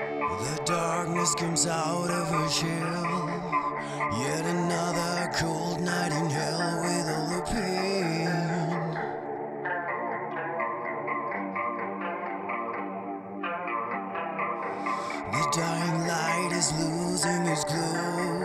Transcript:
The darkness comes out of her shell. Yet another cold night in hell with all the pain. The dying light is losing its glow.